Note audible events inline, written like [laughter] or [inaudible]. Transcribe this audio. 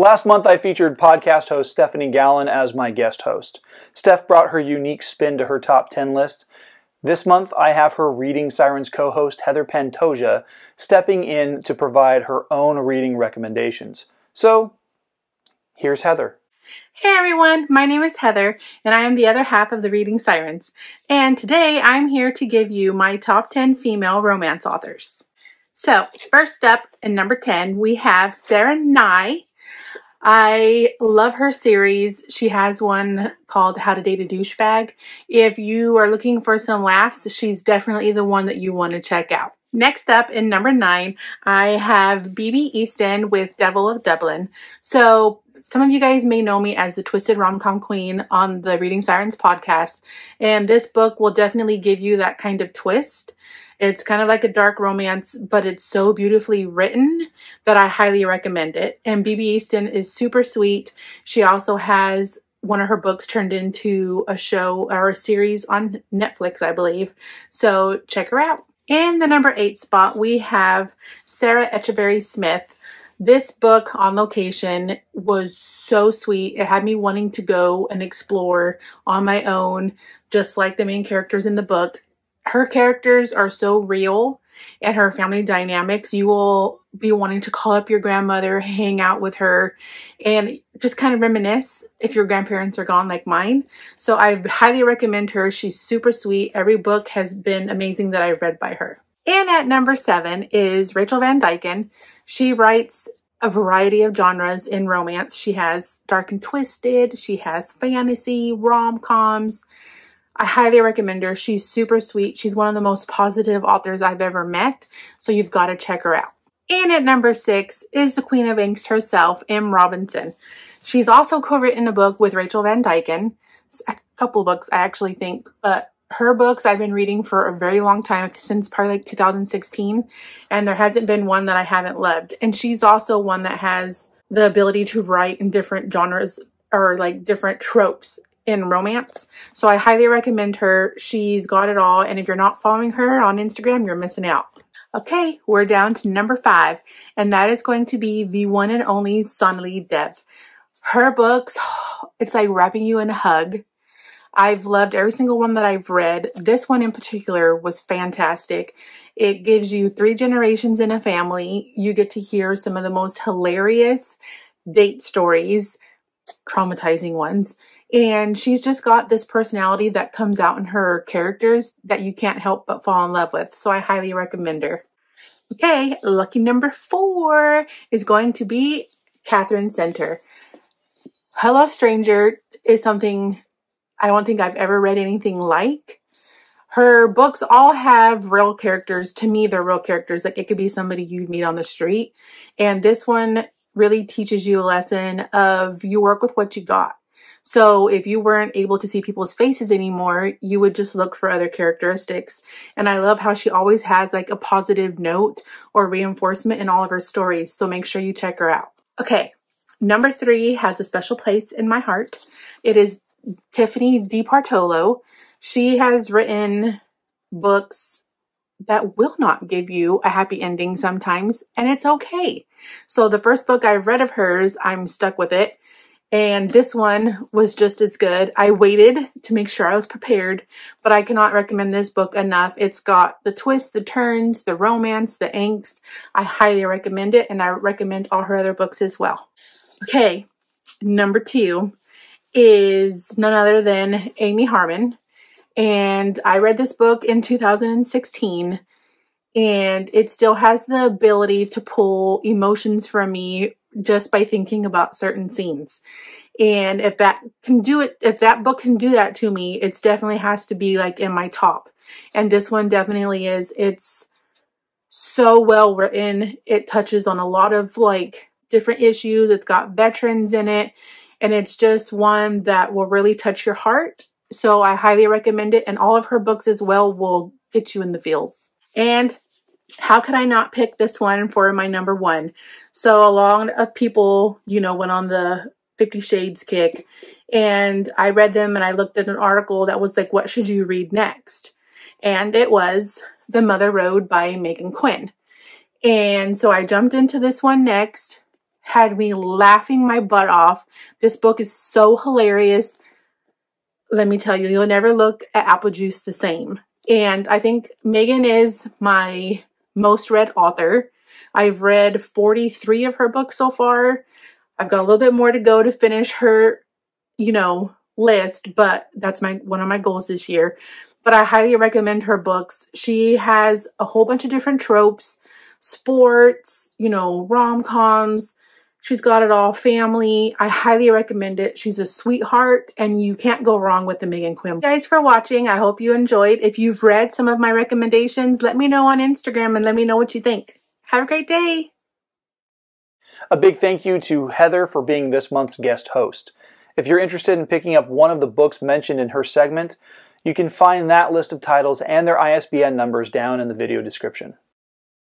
Last month, I featured podcast host Stephanie Galan as my guest host. Steph brought her unique spin to her top 10 list. This month, I have her Reading Sirens co host Heather Pantoja stepping in to provide her own reading recommendations. So, here's Heather. Hey everyone, my name is Heather, and I am the other half of the Reading Sirens. And today I'm here to give you my top 10 female romance authors. So, first up, in number 10, we have Sara Ney. I love her series. She has one called How to Date a Douchebag. If you are looking for some laughs, she's definitely the one that you want to check out. Next up in number nine, I have BB Easton with Devil of Dublin. So some of you guys may know me as the Twisted Rom-Com Queen on the Reading Sirens podcast. And this book will definitely give you that kind of twist. It's kind of like a dark romance, but it's so beautifully written that I highly recommend it. And BB Easton is super sweet. She also has one of her books turned into a show or a series on Netflix, I believe. So check her out. In the number eight spot, we have Sarah Echavarre Smith. This book on location was so sweet. It had me wanting to go and explore on my own, just like the main characters in the book her characters are so real and her family dynamics. You will be wanting to call up your grandmother, hang out with her, and just kind of reminisce if your grandparents are gone like mine. So I highly recommend her. She's super sweet. Every book has been amazing that I've read by her. And at number seven is Rachel Van Dyken. She writes a variety of genres in romance. She has dark and twisted, she has fantasy, rom-coms, I highly recommend her. She's super sweet. She's one of the most positive authors I've ever met. So you've got to check her out. And at number six is the Queen of Angst herself, M. Robinson. She's also co-written a book with Rachel Van Dyken. A couple books, I actually think, but her books I've been reading for a very long time, since probably like 2016, and there hasn't been one that I haven't loved. And she's also one that has the ability to write in different genres or like different tropes in romance. So I highly recommend her. She's got it all. And if you're not following her on Instagram, you're missing out. Okay, we're down to number five, and that is going to be the one and only Sonali Dev. Her books, [sighs] it's like wrapping you in a hug. I've loved every single one that I've read. This one in particular was fantastic. It gives you three generations in a family. You get to hear some of the most hilarious date stories, traumatizing ones, and she's just got this personality that comes out in her characters that you can't help but fall in love with. So I highly recommend her. Okay, lucky number four is going to be Katherine Center. Hello Stranger is something I don't think I've ever read anything like. Her books all have real characters. To me, they're real characters. Like it could be somebody you'd meet on the street. And this one really teaches you a lesson of you work with what you got. So if you weren't able to see people's faces anymore, you would just look for other characteristics. And I love how she always has like a positive note or reinforcement in all of her stories. So make sure you check her out. Okay. Number three has a special place in my heart. It is Tiffany DeBartolo. She has written books that will not give you a happy ending sometimes, and it's okay. So the first book I've read of hers, I'm stuck with it. And this one was just as good. I waited to make sure I was prepared, but I cannot recommend this book enough. It's got the twists, the turns, the romance, the angst. I highly recommend it, and I recommend all her other books as well. Okay, number two is none other than Amy Harmon. And I read this book in 2016 and it still has the ability to pull emotions from me just by thinking about certain scenes. And if that can do it, if that book can do that to me, it's definitely has to be like in my top. And this one definitely is. It's so well written. It touches on a lot of like different issues. It's got veterans in it. And it's just one that will really touch your heart. So I highly recommend it. And all of her books as well will get you in the feels. And how could I not pick this one for my number one? So a lot of people, you know, went on the Fifty Shades kick and I read them and I looked at an article that was like, what should you read next? And it was The Mother Road by Meghan Quinn. And so I jumped into this one next. had me laughing my butt off. This book is so hilarious. Let me tell you, you'll never look at Apple Juice the same. And I think Meghan is my most read author. I've read 43 of her books so far. I've got a little bit more to go to finish her, you know, list, but that's my one of my goals this year. But I highly recommend her books. She has a whole bunch of different tropes, sports, you know, rom-coms. She's got it all, family. I highly recommend it. She's a sweetheart and you can't go wrong with the Meghan Quinn. Guys for watching. I hope you enjoyed. If you've read some of my recommendations, let me know on Instagram and let me know what you think. Have a great day. A big thank you to Heather for being this month's guest host. If you're interested in picking up one of the books mentioned in her segment, you can find that list of titles and their ISBN numbers down in the video description.